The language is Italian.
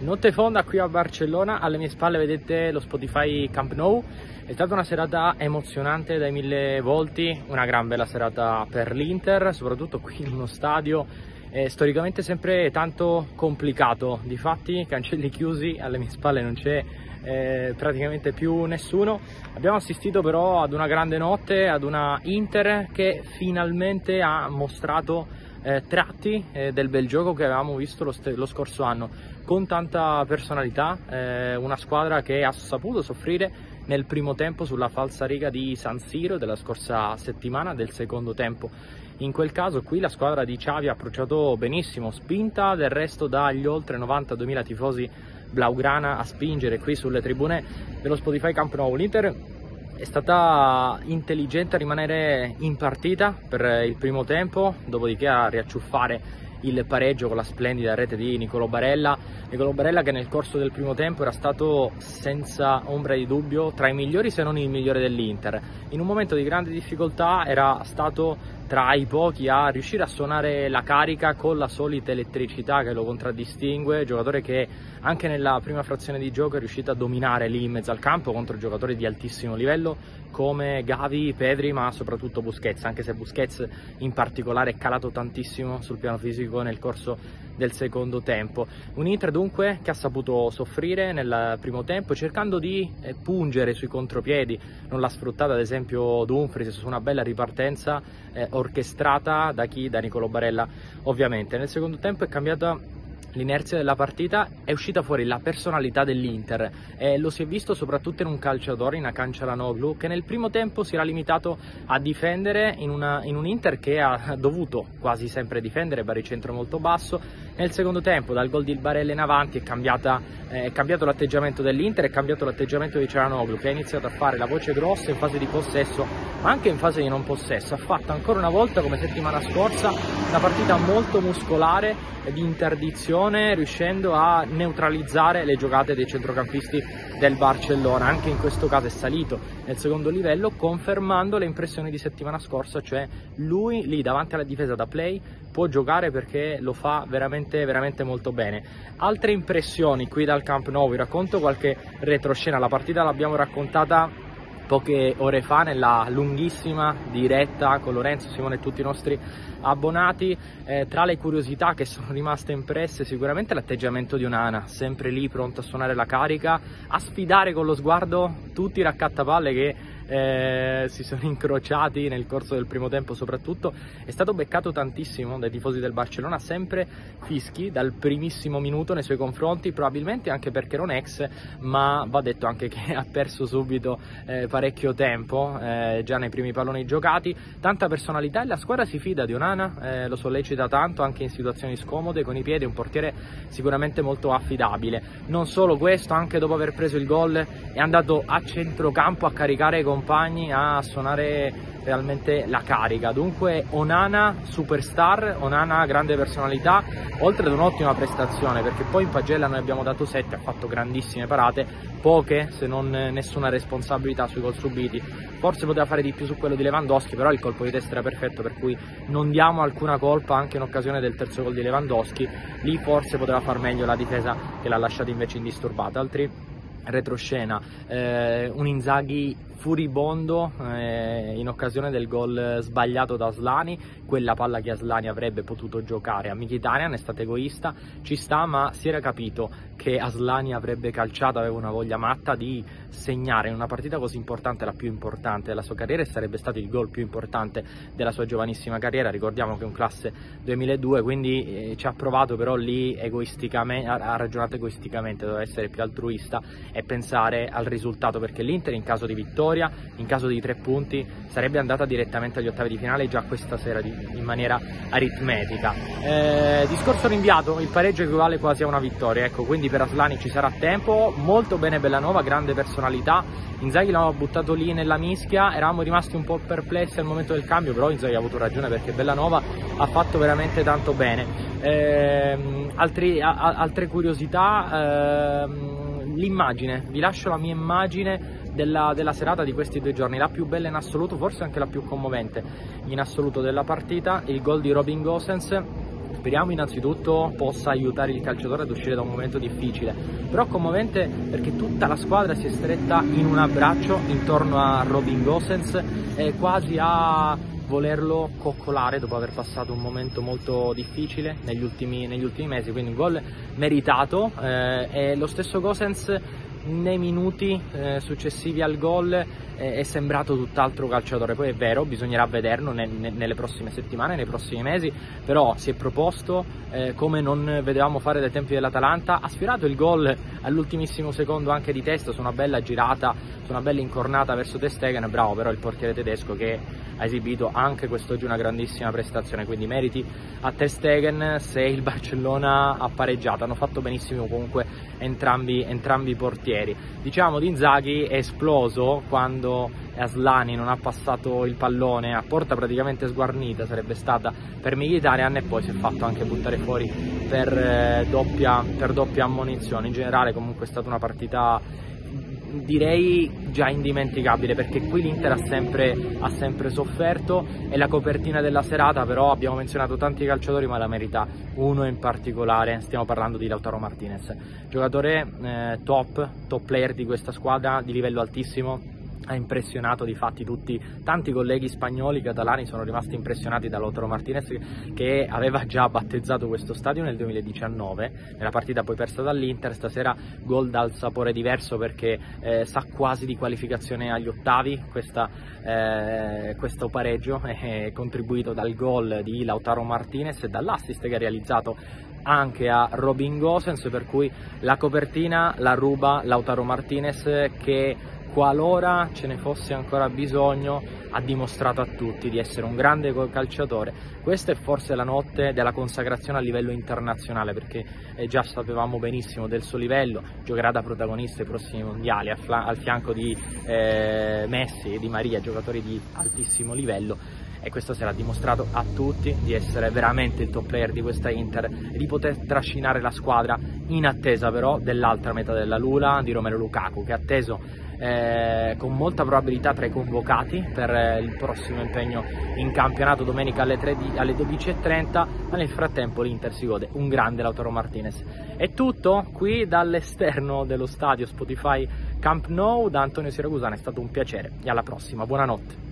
Notte fonda qui a Barcellona, alle mie spalle vedete lo Spotify Camp Nou, è stata una serata emozionante dai mille volti, una gran bella serata per l'Inter, soprattutto qui in uno stadio eh, storicamente sempre tanto complicato, difatti cancelli chiusi, alle mie spalle non c'è eh, praticamente più nessuno. Abbiamo assistito però ad una grande notte, ad una Inter che finalmente ha mostrato eh, tratti eh, del bel gioco che avevamo visto lo, lo scorso anno, con tanta personalità, eh, una squadra che ha saputo soffrire nel primo tempo sulla falsa riga di San Siro della scorsa settimana del secondo tempo. In quel caso qui la squadra di Xavi ha approcciato benissimo, spinta del resto dagli oltre 92.000 tifosi blaugrana a spingere qui sulle tribune dello Spotify Camp Nou. L'Inter è stata intelligente rimanere in partita per il primo tempo, dopodiché a riacciuffare il pareggio con la splendida rete di Nicolo Barella. Nicolo Barella che nel corso del primo tempo era stato senza ombra di dubbio tra i migliori se non il migliore dell'Inter. In un momento di grande difficoltà era stato tra i pochi a riuscire a suonare la carica con la solita elettricità che lo contraddistingue, giocatore che anche nella prima frazione di gioco è riuscito a dominare lì in mezzo al campo contro giocatori di altissimo livello come Gavi, Pedri ma soprattutto Busquets, anche se Busquets in particolare è calato tantissimo sul piano fisico nel corso del secondo tempo. Un Inter dunque che ha saputo soffrire nel primo tempo cercando di eh, pungere sui contropiedi, non l'ha sfruttata ad esempio Dumfries su una bella ripartenza eh, orchestrata da chi? Da Nicolo Barella ovviamente. Nel secondo tempo è cambiata l'inerzia della partita è uscita fuori la personalità dell'Inter e lo si è visto soprattutto in un calciatore, in Acancia Lanoglu, che nel primo tempo si era limitato a difendere in, una, in, un Inter che ha dovuto quasi sempre difendere, baricentro molto basso. Nel secondo tempo, dal gol di Barella in avanti, è, cambiata, eh, è cambiato l'atteggiamento dell'Inter, è cambiato l'atteggiamento di Cialanoglu, che ha iniziato a fare la voce grossa in fase di possesso, ma anche in fase di non possesso. Ha fatto ancora una volta, come settimana scorsa, una partita molto muscolare di interdizione riuscendo a neutralizzare le giocate dei centrocampisti del Barcellona. Anche in questo caso è salito nel secondo livello confermando le impressioni di settimana scorsa cioè lui lì davanti alla difesa da play può giocare perché lo fa veramente veramente molto bene. Altre impressioni qui dal Camp Nou vi racconto qualche retroscena. La partita l'abbiamo raccontata poche ore fa nella lunghissima diretta con Lorenzo, Simone e tutti i nostri abbonati. Eh, tra le curiosità che sono rimaste impresse sicuramente l'atteggiamento di Onana, sempre lì pronto a suonare la carica, a sfidare con lo sguardo tutti i raccattapalle che eh, si sono incrociati nel corso del primo tempo soprattutto, è stato beccato tantissimo dai tifosi del Barcellona, sempre fischi dal primissimo minuto nei suoi confronti, probabilmente anche perché non ex, ma va detto anche che ha perso subito eh, parecchio tempo eh, già nei primi palloni giocati, tanta personalità e la squadra si fida di Onana, eh, lo sollecita tanto anche in situazioni scomode con i piedi, un portiere sicuramente molto affidabile. Non solo questo, anche dopo aver preso il gol è andato a centrocampo a caricare con compagni a suonare realmente la carica. Dunque Onana superstar, Onana grande personalità, oltre ad un'ottima prestazione, perché poi in pagella noi abbiamo dato 7, ha fatto grandissime parate, poche se non nessuna responsabilità sui gol subiti. Forse poteva fare di più su quello di Lewandowski, però il colpo di testa era perfetto, per cui non diamo alcuna colpa anche in occasione del terzo gol di Lewandowski. Lì forse poteva far meglio la difesa che l'ha lasciata invece indisturbata. Altri retroscena, eh, un Inzaghi furibondo eh, in occasione del gol sbagliato da Aslani, quella palla che Aslani avrebbe potuto giocare a Mkhitaryan, è stato egoista, ci sta ma si era capito che Aslani avrebbe calciato, aveva una voglia matta di segnare in una partita così importante, la più importante della sua carriera e sarebbe stato il gol più importante della sua giovanissima carriera, ricordiamo che è un classe 2002 quindi eh, ci ha provato però lì egoisticamente, ha ragionato egoisticamente, doveva essere più altruista e pensare al risultato perché l'Inter in caso di vittoria in caso di tre punti sarebbe andata direttamente agli ottavi di finale già questa sera di, in maniera aritmetica. Eh, discorso rinviato, il pareggio equivale quasi a una vittoria, ecco, quindi per Aslani ci sarà tempo, molto bene Bellanova, grande personalità, Inzaghi l'aveva buttato lì nella mischia, eravamo rimasti un po' perplessi al momento del cambio, però Inzaghi ha avuto ragione perché Bellanova ha fatto veramente tanto bene. Eh, altri, a, altre curiosità, eh, l'immagine, vi lascio la mia immagine della, della, serata di questi due giorni, la più bella in assoluto, forse anche la più commovente in assoluto della partita, il gol di Robin Gosens Speriamo innanzitutto possa aiutare il calciatore ad uscire da un momento difficile, però commovente perché tutta la squadra si è stretta in un abbraccio intorno a Robin Gosens, eh, quasi a volerlo coccolare dopo aver passato un momento molto difficile negli ultimi, negli ultimi mesi, quindi un gol meritato eh, e lo stesso Gosens nei minuti eh, successivi al gol eh, è sembrato tutt'altro calciatore, poi è vero, bisognerà vederlo ne, ne, nelle prossime settimane, nei prossimi mesi, però si è proposto eh, come non vedevamo fare dai tempi dell'Atalanta, ha sfiorato il gol all'ultimissimo secondo anche di testa su una bella girata, su una bella incornata verso Ter Stegen, bravo però il portiere tedesco che ha esibito anche quest'oggi una grandissima prestazione, quindi meriti a Ter Stegen se il Barcellona ha pareggiato, hanno fatto benissimo comunque entrambi, entrambi i portieri. Diciamo di Inzaghi è esploso quando Aslani non ha passato il pallone a porta praticamente sguarnita, sarebbe stata per Mkhitaryan e poi si è fatto anche buttare fuori per, eh, doppia, per doppia ammonizione. In generale comunque è stata una partita direi già indimenticabile perché qui l'Inter ha sempre, ha sempre, sofferto. E la copertina della serata però abbiamo menzionato tanti calciatori ma la merita uno in particolare, stiamo parlando di Lautaro Martinez, giocatore eh, top, top player di questa squadra di livello altissimo ha impressionato di fatti tutti, tanti colleghi spagnoli, catalani sono rimasti impressionati da Lautaro Martinez che aveva già battezzato questo stadio nel 2019, nella partita poi persa dall'Inter, stasera gol dal sapore diverso perché eh, sa quasi di qualificazione agli ottavi, questa, eh, questo pareggio. È contribuito dal gol di Lautaro Martinez e dall'assist che ha realizzato anche a Robin Gosens per cui la copertina la ruba Lautaro Martinez che qualora ce ne fosse ancora bisogno, ha dimostrato a tutti di essere un grande calciatore. Questa è forse la notte della consacrazione a livello internazionale, perché eh, già sapevamo benissimo del suo livello, giocherà da protagonista ai prossimi mondiali, al fianco di eh, Messi e di Maria, giocatori di altissimo livello e questa sera ha dimostrato a tutti di essere veramente il top player di questa Inter e di poter trascinare la squadra in attesa però dell'altra metà della Lula di Romero Lukaku che ha atteso eh, con molta probabilità tra i convocati per eh, il prossimo impegno in campionato domenica alle, alle 12.30 ma nel frattempo l'Inter si gode un grande Lautaro Martinez. È tutto qui dall'esterno dello stadio Spotify Camp Nou. Da Antonio Siracusano è stato un piacere e alla prossima. Buonanotte